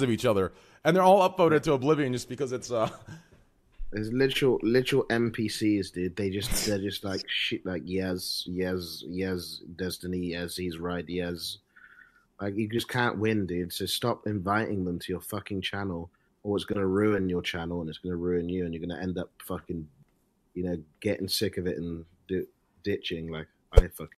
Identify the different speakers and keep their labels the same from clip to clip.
Speaker 1: of each other, and they're all upvoted to oblivion just because it's uh.
Speaker 2: There's literal literal NPCs, dude. They just they're just like shit. Like yes, yes, yes, Destiny, yes, he's right, yes. Like you just can't win, dude. So stop inviting them to your fucking channel, or it's gonna ruin your channel and it's gonna ruin you, and you're gonna end up fucking, you know, getting sick of it and do, ditching. Like I fucking.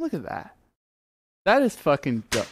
Speaker 3: Look at that. That is fucking dope.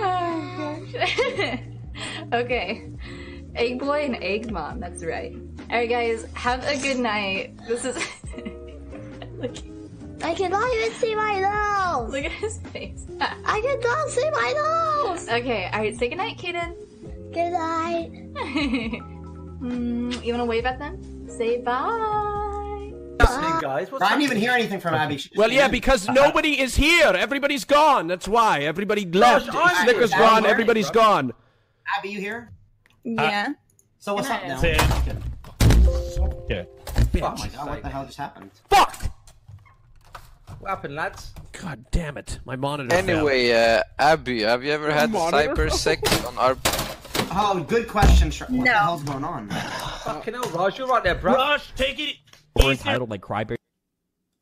Speaker 4: Oh okay. Egg boy and egg mom, that's right. Alright guys, have a good night. This is Look
Speaker 5: I cannot even see my nose.
Speaker 4: look at his face.
Speaker 5: I cannot see my nose.
Speaker 4: Okay, alright, say goodnight, Kaden.
Speaker 5: Good night.
Speaker 4: mm, you wanna wave at them? Say bye.
Speaker 6: guys. I didn't even hear anything from Abby. She
Speaker 7: Well, yeah,
Speaker 6: in.
Speaker 7: because nobody is here. Everybody's gone. That's why. Everybody left.
Speaker 6: I'm
Speaker 7: Snicker's gone.
Speaker 6: I'm
Speaker 7: Everybody's
Speaker 6: here.
Speaker 7: gone.
Speaker 6: Abby, you here?
Speaker 8: Yeah.
Speaker 6: So what's up now?
Speaker 8: Say
Speaker 7: Yeah.
Speaker 6: Oh my god, what the hell just happened?
Speaker 7: Fuck!
Speaker 9: What happened, lads?
Speaker 7: God damn it. My monitor fell.
Speaker 10: Anyway, uh, Abby, have you ever had
Speaker 9: Monitor?
Speaker 10: cyber sex on our?
Speaker 6: Oh, good question. Sh- What the
Speaker 8: No.
Speaker 6: hell's going on?
Speaker 9: Fucking hell, Raj, you're right there, bro.
Speaker 11: Rush, take it.
Speaker 12: We're entitled like crybaby.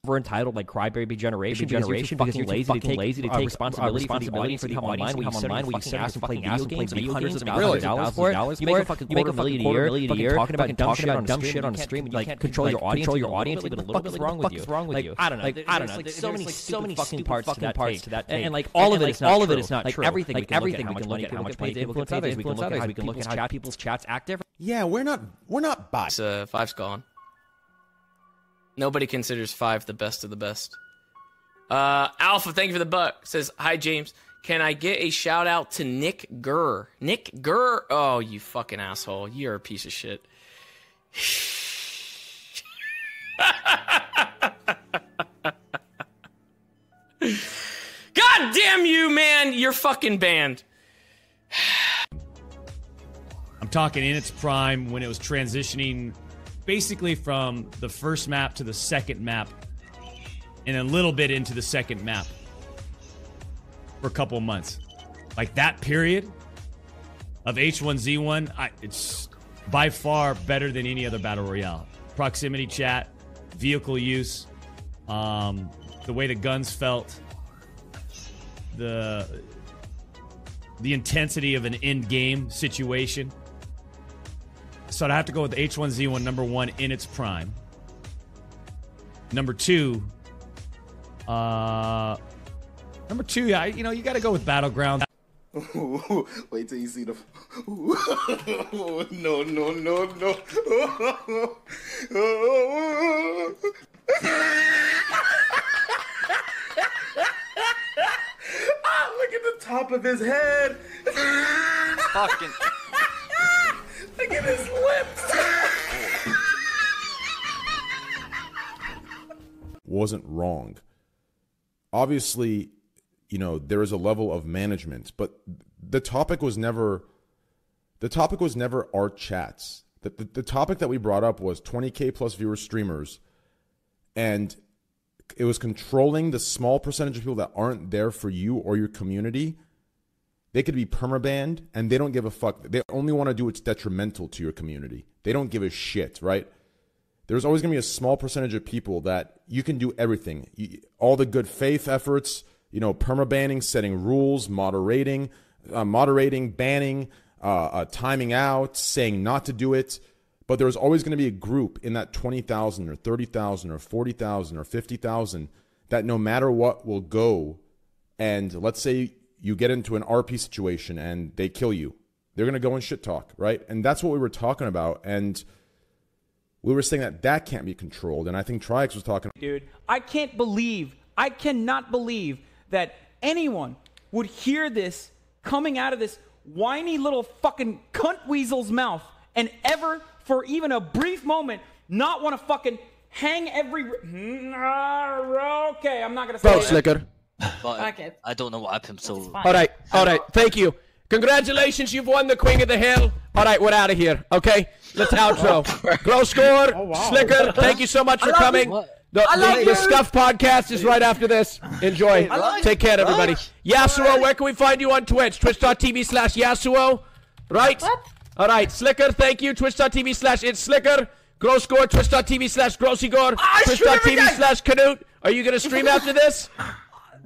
Speaker 12: We're entitled like crybaby generation.
Speaker 11: Because
Speaker 12: Generation because you're too
Speaker 11: lazy to
Speaker 12: fucking
Speaker 11: take,
Speaker 12: lazy to
Speaker 11: uh,
Speaker 12: take
Speaker 11: uh,
Speaker 12: responsibility for the
Speaker 11: responsibility
Speaker 12: audience
Speaker 11: for the audience
Speaker 12: you come online,
Speaker 11: fucking
Speaker 12: sit
Speaker 11: ask
Speaker 12: and play video games, make hundreds of
Speaker 11: Really?
Speaker 12: dollars for it.
Speaker 11: Dollars
Speaker 12: You make a fucking
Speaker 11: a
Speaker 12: quarter million a year,
Speaker 11: a year,
Speaker 12: talking about dumb shit on
Speaker 11: dumb
Speaker 12: stream,
Speaker 11: shit on
Speaker 12: you
Speaker 11: stream,
Speaker 12: like control your audience,
Speaker 11: control your audience
Speaker 12: bit,
Speaker 11: a little bit,
Speaker 12: is wrong with you?
Speaker 11: wrong with
Speaker 12: Like,
Speaker 11: you?
Speaker 12: I don't know. I don't know. So many so many
Speaker 11: fucking parts to that
Speaker 12: parts
Speaker 11: tape.
Speaker 12: to that
Speaker 11: And, like,
Speaker 12: all of it not
Speaker 11: all of it
Speaker 12: true.
Speaker 11: not true.
Speaker 12: everything.
Speaker 11: Like,
Speaker 12: we
Speaker 11: everything
Speaker 12: how
Speaker 11: we
Speaker 12: much
Speaker 11: can
Speaker 12: money
Speaker 11: look at,
Speaker 12: people
Speaker 11: how much money
Speaker 12: influence others. We can look at how
Speaker 11: We can look
Speaker 12: people's
Speaker 11: at how people's
Speaker 12: chats act different.
Speaker 1: Yeah, we're not we're not biased.
Speaker 10: Uh, five's gone. Nobody considers five the best of the best. Uh, Alpha, thank you for the buck. Says, hi, James. Can I get a shout out to Nick Gurr? Nick Gurr? Oh, you fucking asshole. You're a piece of shit. God damn you, man. You're fucking banned.
Speaker 11: I'm talking in its prime when it was transitioning basically from the first map to the second map and a little bit into the second map for a couple months. Like that period of H1Z1, I, it's by far better than any other battle royale. Proximity chat, vehicle use, um, the way the guns felt, the the intensity of an end game situation. So I'd have to go with H1Z1 number one in its prime. Number two, uh, number two, yeah, you know, you got to go with Battleground.
Speaker 13: Wait till you see the. no, no, no, no. ah, look at the top of his head.
Speaker 10: Fucking.
Speaker 13: His lips.
Speaker 1: wasn't wrong. Obviously, you know, there is a level of management, but the topic was never the topic was never our chats. The, the, the topic that we brought up was 20k plus viewer streamers and it was controlling the small percentage of people that aren't there for you or your community. They could be permabanned and they don't give a fuck. They only want to do what's detrimental to your community. They don't give a shit, right? there's always going to be a small percentage of people that you can do everything. You, all the good faith efforts, you know, permabanning, setting rules, moderating, uh, moderating, banning, uh, uh, timing out, saying not to do it. But there's always going to be a group in that 20,000 or 30,000 or 40,000 or 50,000 that no matter what will go. And let's say you get into an RP situation and they kill you. They're going to go and shit talk, right? And that's what we were talking about. And we were saying that that can't be controlled. And I think Trix was talking.
Speaker 14: Dude, I can't believe, I cannot believe that anyone would hear this
Speaker 8: coming out of this whiny little fucking cunt weasel's mouth and ever, for even a brief moment, not want to fucking hang every. Hmm, ah, Okay, I'm not gonna say
Speaker 7: Vote,
Speaker 8: that.
Speaker 7: Slicker.
Speaker 14: But
Speaker 8: Okay.
Speaker 14: I don't know what happened, so.
Speaker 7: All right, all right. Thank you. Congratulations, you've won the Queen of the Hill. All right, we're out of here. Okay, let's outro. Oh, Gross Gore, oh, Slicker. Thank you so much for
Speaker 9: I love
Speaker 7: coming.
Speaker 9: you.
Speaker 7: The,
Speaker 9: I love
Speaker 7: the, the. Scuff podcast is right after this. Enjoy.
Speaker 9: I love
Speaker 7: Take care, everybody. Yassuo, where can we find you on Twitch? Twitch.tv slash Yassuo. Right? All right, Slicker, thank you. Twitch.tv slash it's Slicker. Gross Gore, twitch.tv slash Grossigor.
Speaker 9: stream
Speaker 7: Twitch.tv
Speaker 9: day.
Speaker 7: slash Canute. Are you going to stream after this?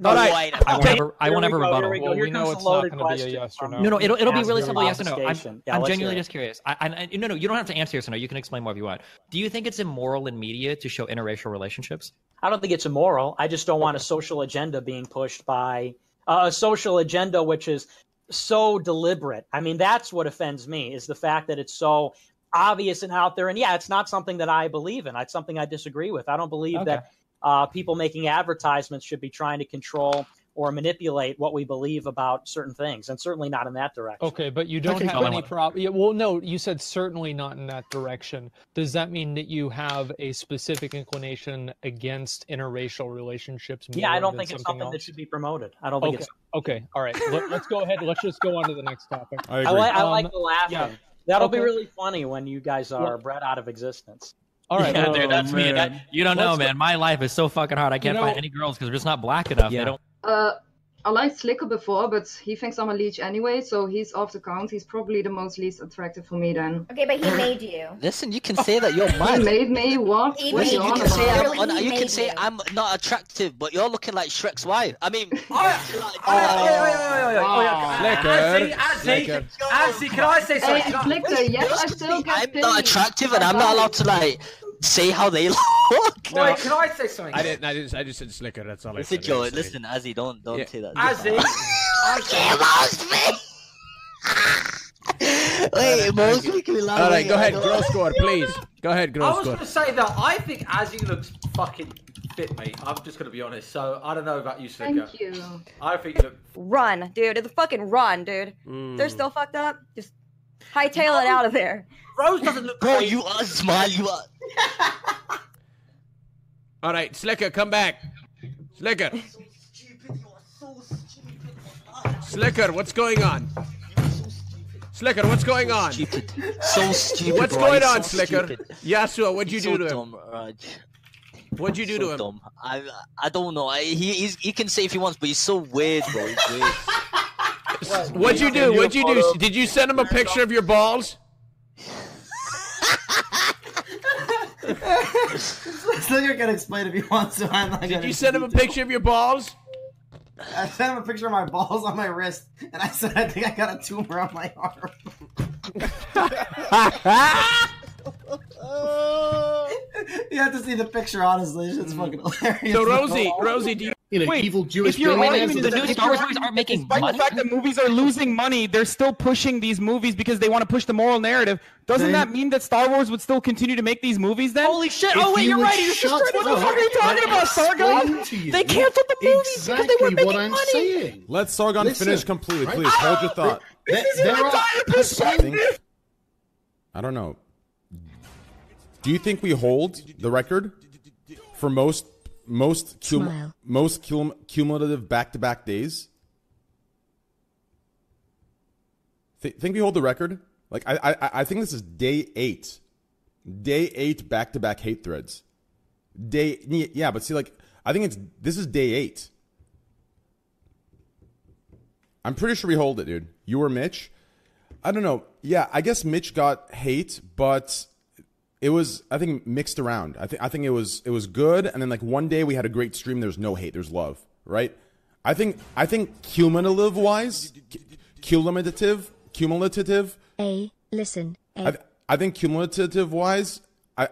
Speaker 7: All right.
Speaker 12: I won't ever, I won't ever rebuttal.
Speaker 15: Well, we know it's not going to be a yes or no.
Speaker 12: No, no, it'll, it'll be really simple yes or no. I'm.
Speaker 15: Yeah,
Speaker 12: I'm genuinely just curious. I, I, I- no, no, you don't have to answer yes or no. You can explain more if you want. Do you think it's immoral in media to show interracial relationships?
Speaker 15: I don't think it's immoral. I just don't want a social agenda being pushed by uh, a social agenda which is so deliberate. I mean, that's what offends me is the fact that it's so obvious and out there. And yeah, it's not something that I believe in. It's something I disagree with. I don't believe that uh, people making advertisements should be trying to control or manipulate what we believe about certain things, and certainly not in that direction.
Speaker 16: Okay, but you don't
Speaker 15: Okay.
Speaker 16: have any problem. Yeah, well, no, you said certainly not in that direction. Does that mean that you have a specific inclination against interracial relationships?
Speaker 15: Yeah, I don't
Speaker 16: than
Speaker 15: think it's
Speaker 16: something
Speaker 15: something that should be promoted. I don't think
Speaker 16: okay.
Speaker 15: it's.
Speaker 16: Okay, all right. Let, us go ahead. Let's just go on to the next topic.
Speaker 15: I, like I like
Speaker 16: Um,
Speaker 15: the laughing.
Speaker 16: yeah.
Speaker 15: That'll be really funny when you guys are
Speaker 16: Well-
Speaker 15: bred out of existence.
Speaker 16: All right.
Speaker 12: Yeah,
Speaker 16: well,
Speaker 12: dude, that's me. That, you don't know,
Speaker 16: Let's go-
Speaker 12: man. My life is so fucking hard. I can't
Speaker 16: know-
Speaker 12: find any girls because they're just not black enough. They don't.
Speaker 17: Uh, I liked Slicker before, but he thinks I'm a leech anyway, so he's off the count. He's probably the most least attractive for me then.
Speaker 18: Okay, but he made you.
Speaker 14: Listen, you can say that you're
Speaker 17: He made me what?
Speaker 18: He
Speaker 17: What are
Speaker 14: Listen, you
Speaker 17: on
Speaker 14: can say? I'm,
Speaker 18: He
Speaker 14: you can say
Speaker 18: you.
Speaker 14: I'm not attractive, but you're looking like Shrek's wife. I mean,
Speaker 9: Azzy, Azzy, Azzy, can I say something?
Speaker 17: Hey, Slicker, yes, I still get
Speaker 14: I'm not attractive, and I'm not allowed to like say how they look.
Speaker 9: Wait, can I say something?
Speaker 7: I didn't. I just. I just said Slicker. That's all I
Speaker 14: Listen,
Speaker 7: said.
Speaker 14: Joe,
Speaker 7: I didn't
Speaker 14: listen, Azzy, don't don't
Speaker 7: Yeah.
Speaker 14: say that.
Speaker 9: Azzy,
Speaker 14: Wait, most can elaborate.
Speaker 7: All right, go ahead.
Speaker 14: I Gross
Speaker 7: Gore, please. Go ahead.
Speaker 9: I
Speaker 7: Grow
Speaker 9: was
Speaker 7: score.
Speaker 9: going to say that I think Azzy looks fucking fit, mate. I'm just going to be honest. So I don't know about you, Slicker.
Speaker 17: Thank you.
Speaker 9: I think you look.
Speaker 18: Run, dude. It's a fucking run, dude.
Speaker 7: Mm.
Speaker 18: They're still fucked up. Just hightail it out of there.
Speaker 9: Rose doesn't look.
Speaker 14: Bro, you are smile. You are.
Speaker 7: All right, Slicker, come back. Slicker. Slicker, what's going on? Slicker, what's going on?
Speaker 14: So stupid.
Speaker 7: What's going on,
Speaker 14: so
Speaker 7: Slicker?
Speaker 14: stupid.
Speaker 7: Yassuo, what'd you do
Speaker 14: so
Speaker 7: to him?
Speaker 14: Raj.
Speaker 7: What'd you do to him?
Speaker 14: Dumb. I I don't know. I, he he's, he can say if he wants, but he's so weird, bro. He's weird.
Speaker 7: What'd you do? What'd you do? Did you send him a picture of your balls?
Speaker 6: Slicker can explain if he wants to. I'm not
Speaker 7: Did
Speaker 6: gonna
Speaker 7: you send him a picture of your balls?
Speaker 6: I sent him a picture of my balls on my wrist, and I said I think I got a tumor on my arm. you have to see the picture, honestly. It's mm. fucking hilarious.
Speaker 7: So Rosie, Rosie, do you?
Speaker 8: Wait, if your argument is that if your argument is despite the fact that movies are losing money, they're still pushing these movies because they want to push the moral narrative. Doesn't
Speaker 2: Then-
Speaker 8: that mean that Star Wars would still continue to make these movies then? Holy shit!
Speaker 2: Oh, if
Speaker 8: oh wait,
Speaker 2: you
Speaker 8: you're
Speaker 2: would
Speaker 8: right. He's just
Speaker 2: shut
Speaker 8: what the
Speaker 2: up,
Speaker 8: fuck are you talking about, Sargon?
Speaker 2: you
Speaker 8: They canceled the movies because they weren't making
Speaker 2: what I'm
Speaker 8: money.
Speaker 2: saying.
Speaker 1: Let Sargon
Speaker 2: Listen,
Speaker 1: finish completely,
Speaker 2: right?
Speaker 1: please. Hold your thought.
Speaker 2: This is your entire
Speaker 1: perspective. I don't know. Do you think we hold the record for most most cum- most cum- cumulative back to back days? Th- think we hold the record? Like I, I I think this is day eight, day eight back to back hate threads. Day yeah, but see like I think it's this is day eight. I'm pretty sure we hold it, dude. You or Mitch? I don't know. Yeah, I guess Mitch got hate, but it was I think mixed around. I think I think it was it was good, and then like one day we had a great stream. There's no hate. There's love, right? I think I think cumulative wise, cu- cumulative, cumulative.
Speaker 5: A. Listen. A.
Speaker 1: I, I think cumulative wise, I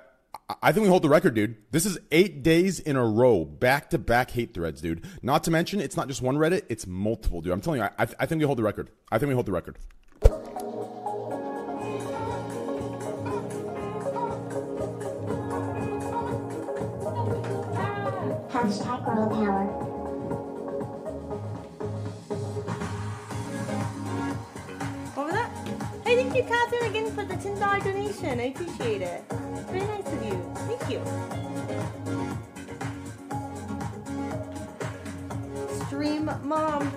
Speaker 1: I think we hold the record, dude. This is eight days in a row, back to back hate threads, dude. Not to mention, it's not just one Reddit; it's multiple, dude. I'm telling you, I, I I think we hold the record. I think we hold the record.
Speaker 5: Hashtag that? Hey,
Speaker 19: Thank you, Catherine, again for the ten dollar donation. I appreciate it. Very nice of you. Thank you. Stream mom.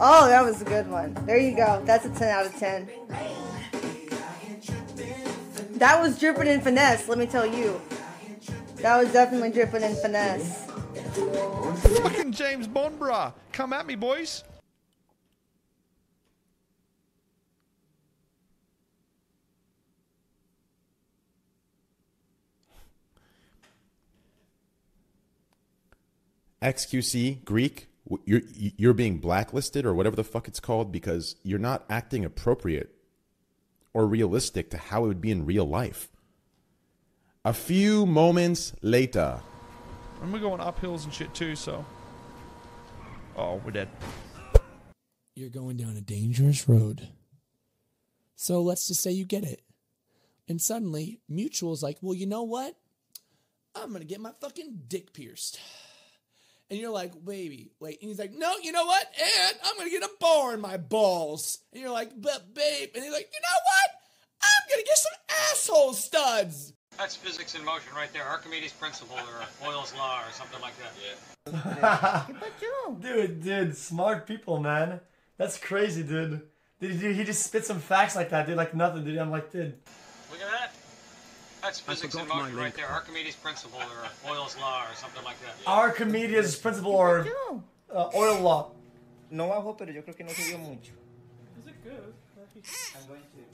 Speaker 19: Oh, that was a good one. There you go. That's a 10 out of 10. That was dripping in finesse, let me tell you. That was definitely dripping in finesse.
Speaker 20: Fucking James Bond, brah. Come at me, boys.
Speaker 1: XQC Greek, you're you're being blacklisted or whatever the fuck it's called because you're not acting appropriate or realistic to how it would be in real life. A few moments later,
Speaker 20: And we're going up hills and shit too, so. Oh, we're dead.
Speaker 21: You're going down a dangerous road. So let's just say you get it. And suddenly, Mutual's like, well, you know what? I'm going to get my fucking dick pierced. And you're like, baby, wait. And he's like, no, you know what? And I'm going to get a bar in my balls. And you're like, but babe. And he's like, you know what? I'm going to get some asshole studs.
Speaker 22: That's physics in motion right there. Archimedes' principle or Boyle's law or something like that. Yeah.
Speaker 23: dude, dude, smart people, man. That's crazy, dude. Dude, he- he just spit some facts like that, dude, like nothing, dude. I'm like, dude.
Speaker 22: Look at that. That's physics in
Speaker 23: my
Speaker 22: motion right
Speaker 23: link.
Speaker 22: there. Archimedes' principle or Boyle's law or something like that.
Speaker 23: Archimedes' principle or uh, oil law.
Speaker 24: No bajó, pero yo creo que no se vio mucho.
Speaker 23: Is it good?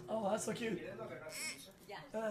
Speaker 23: Oh, that's so cute. Uh, uh.